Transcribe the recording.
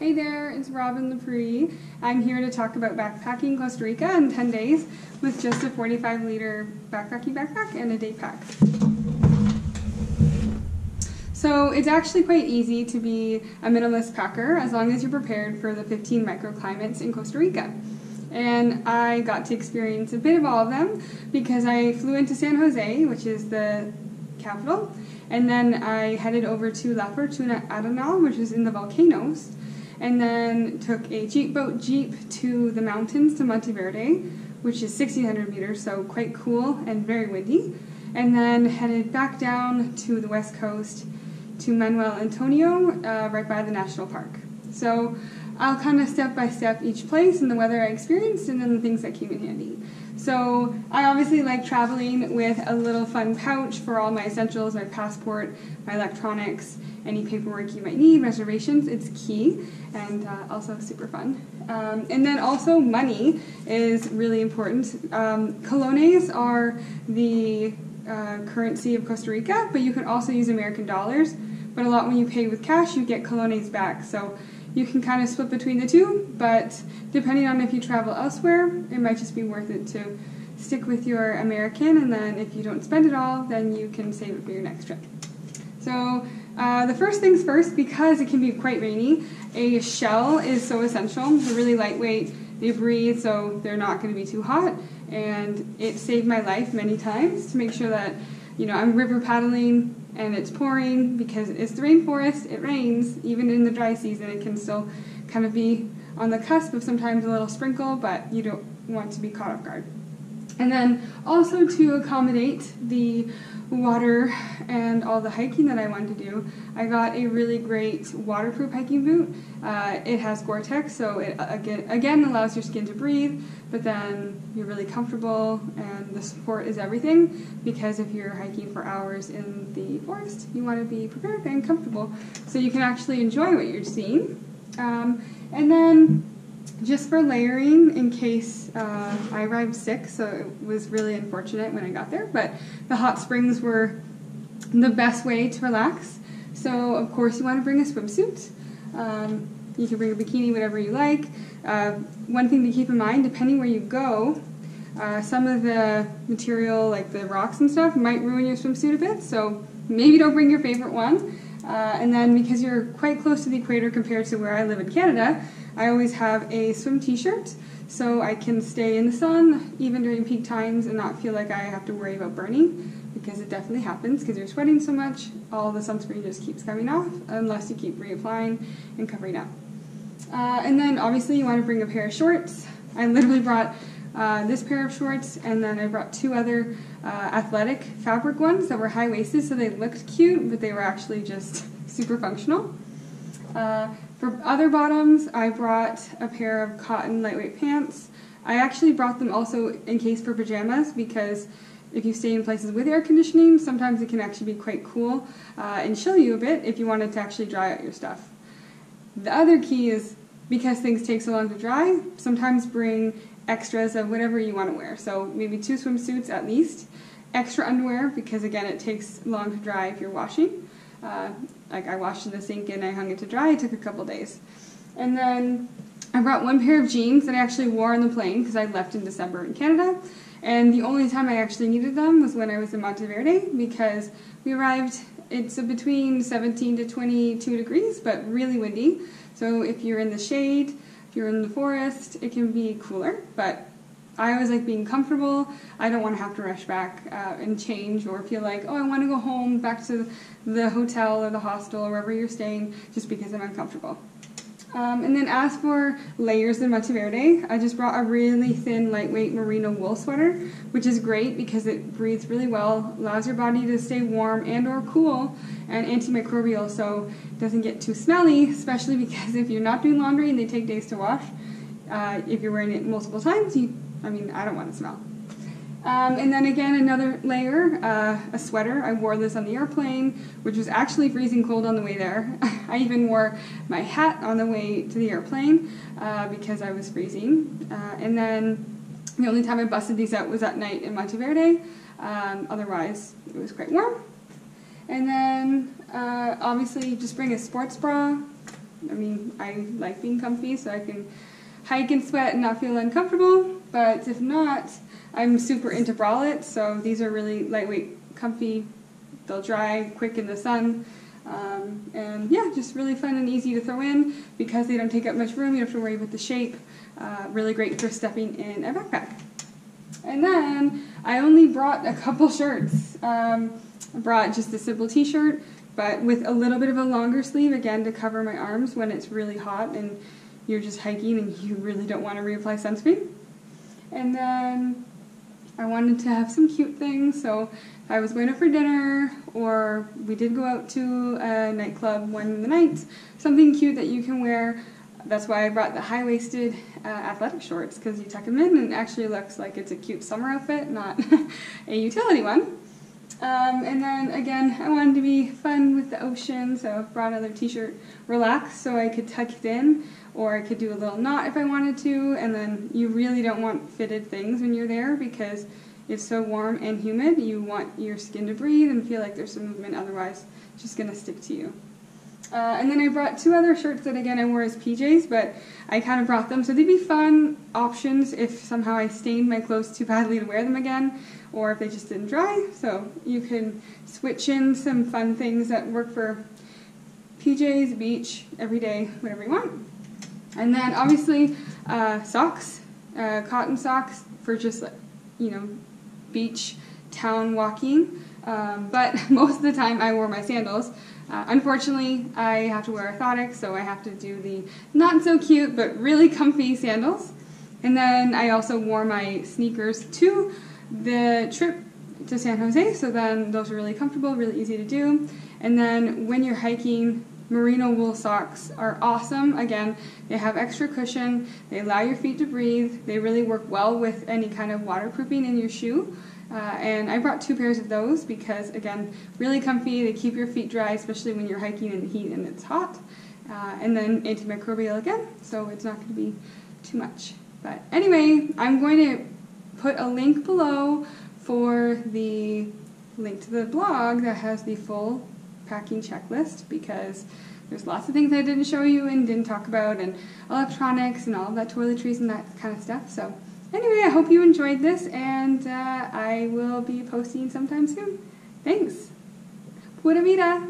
Hey there, it's Robyn Le Prix. I'm here to talk about backpacking Costa Rica in 10 days with just a 45 liter backpacking backpack and a day pack. So it's actually quite easy to be a minimalist packer as long as you're prepared for the 15 microclimates in Costa Rica. And I got to experience a bit of all of them because I flew into San Jose, which is the capital, and then I headed over to La Fortuna Arenal, which is in the volcanoes, and then took a jeep boat jeep to the mountains to Monteverde, which is 1600 meters, so quite cool and very windy, and then headed back down to the west coast to Manuel Antonio, uh, right by the national park. So I'll kind of step by step each place and the weather I experienced and then the things that came in handy. So I obviously like traveling with a little fun pouch for all my essentials, my passport, my electronics, any paperwork you might need, reservations, it's key and uh, also super fun. Um, and then also money is really important. Um, colones are the uh, currency of Costa Rica, but you can also use American dollars. But a lot when you pay with cash, you get colones back. So you can kind of split between the two, but depending on if you travel elsewhere, it might just be worth it to stick with your American, and then if you don't spend it all, then you can save it for your next trip. So uh, the first things first, because it can be quite rainy, a shell is so essential. They're really lightweight, they breathe, so they're not going to be too hot, and it saved my life many times to make sure that, you know, I'm river paddling and it's pouring because it's the rainforest, it rains, even in the dry season, it can still kind of be on the cusp of sometimes a little sprinkle, but you don't want to be caught off guard. And then also to accommodate the water and all the hiking that I wanted to do, I got a really great waterproof hiking boot. Uh, it has Gore-Tex, so it again, again allows your skin to breathe, but then you're really comfortable and the support is everything because if you're hiking for hours in the forest, you want to be prepared and comfortable so you can actually enjoy what you're seeing. Um, and then just for layering in case uh, I arrived sick, so it was really unfortunate when I got there, but the hot springs were the best way to relax. So, of course, you want to bring a swimsuit. Um, you can bring a bikini, whatever you like. Uh, one thing to keep in mind, depending where you go, uh, some of the material, like the rocks and stuff, might ruin your swimsuit a bit, so maybe don't bring your favorite one. Uh, and then because you're quite close to the equator compared to where I live in Canada, I always have a swim t-shirt so I can stay in the sun even during peak times and not feel like I have to worry about burning because it definitely happens because you're sweating so much, all the sunscreen just keeps coming off unless you keep reapplying and covering up. Uh, and then obviously you want to bring a pair of shorts. I literally brought uh, this pair of shorts and then I brought two other uh, athletic fabric ones that were high-waisted so they looked cute but they were actually just super functional. For other bottoms, I brought a pair of cotton lightweight pants. I actually brought them also in case for pajamas because if you stay in places with air conditioning, sometimes it can actually be quite cool uh, and chill you a bit if you wanted to actually dry out your stuff. The other key is because things take so long to dry, sometimes bring extras of whatever you want to wear. So maybe two swimsuits at least, extra underwear because again it takes long to dry if you're washing. Uh, like I washed in the sink and I hung it to dry. It took a couple days. And then I brought one pair of jeans that I actually wore on the plane because I left in December in Canada. And the only time I actually needed them was when I was in Monteverde because we arrived, it's between 17 to 22 degrees, but really windy. So if you're in the shade, if you're in the forest, it can be cooler, but I always like being comfortable. I don't want to have to rush back uh, and change or feel like, oh, I want to go home back to the hotel or the hostel or wherever you're staying just because I'm uncomfortable. Um, and then as for layers in Monteverde, I just brought a really thin, lightweight merino wool sweater, which is great because it breathes really well, allows your body to stay warm and or cool, and antimicrobial so it doesn't get too smelly, especially because if you're not doing laundry and they take days to wash, uh, if you're wearing it multiple times, you I mean, I don't want to smell. Um, and then again, another layer, uh, a sweater. I wore this on the airplane, which was actually freezing cold on the way there. I even wore my hat on the way to the airplane uh, because I was freezing. Uh, and then the only time I busted these out was at night in Monteverde. Um, otherwise, it was quite warm. And then uh, obviously, just bring a sports bra I mean, I like being comfy, so I can hike and sweat and not feel uncomfortable. But if not, I'm super into bralettes, so these are really lightweight, comfy. They'll dry quick in the sun. Um, and yeah, just really fun and easy to throw in because they don't take up much room. You don't have to worry about the shape. Uh, really great for stepping in a backpack. And then I only brought a couple shirts. Um, I brought just a simple t-shirt, but with a little bit of a longer sleeve, again, to cover my arms when it's really hot and you're just hiking and you really don't want to reapply sunscreen. And then I wanted to have some cute things, so I was going out for dinner, or we did go out to a nightclub one of the nights, something cute that you can wear. That's why I brought the high-waisted uh, athletic shorts, because you tuck them in and it actually looks like it's a cute summer outfit, not a utility one. Um, and then again, I wanted to be fun with the ocean, so I brought another t-shirt, relax, so I could tuck it in, or I could do a little knot if I wanted to, and then you really don't want fitted things when you're there because it's so warm and humid. You want your skin to breathe and feel like there's some movement, otherwise it's just gonna stick to you. Uh, and then I brought two other shirts that again I wore as PJs, but I kind of brought them so they'd be fun options if somehow I stained my clothes too badly to wear them again, or if they just didn't dry. So you can switch in some fun things that work for PJs, beach, every day, whatever you want. And then obviously uh, socks, uh, cotton socks for just like, you know beach town walking. Um, but most of the time I wore my sandals. Uh, unfortunately, I have to wear orthotics, so I have to do the not so cute but really comfy sandals. And then I also wore my sneakers to the trip to San Jose, so then those are really comfortable, really easy to do. And then when you're hiking, merino wool socks are awesome. Again, they have extra cushion, they allow your feet to breathe, they really work well with any kind of waterproofing in your shoe. Uh, and I brought two pairs of those because, again, really comfy. They keep your feet dry, especially when you're hiking in the heat and it's hot. Uh, and then antimicrobial again, so it's not going to be too much. But anyway, I'm going to put a link below for the link to the blog that has the full packing checklist because there's lots of things I didn't show you and didn't talk about, and electronics and all of that toiletries and that kind of stuff. So Anyway, I hope you enjoyed this, and uh, I will be posting sometime soon. Thanks. Pura vida!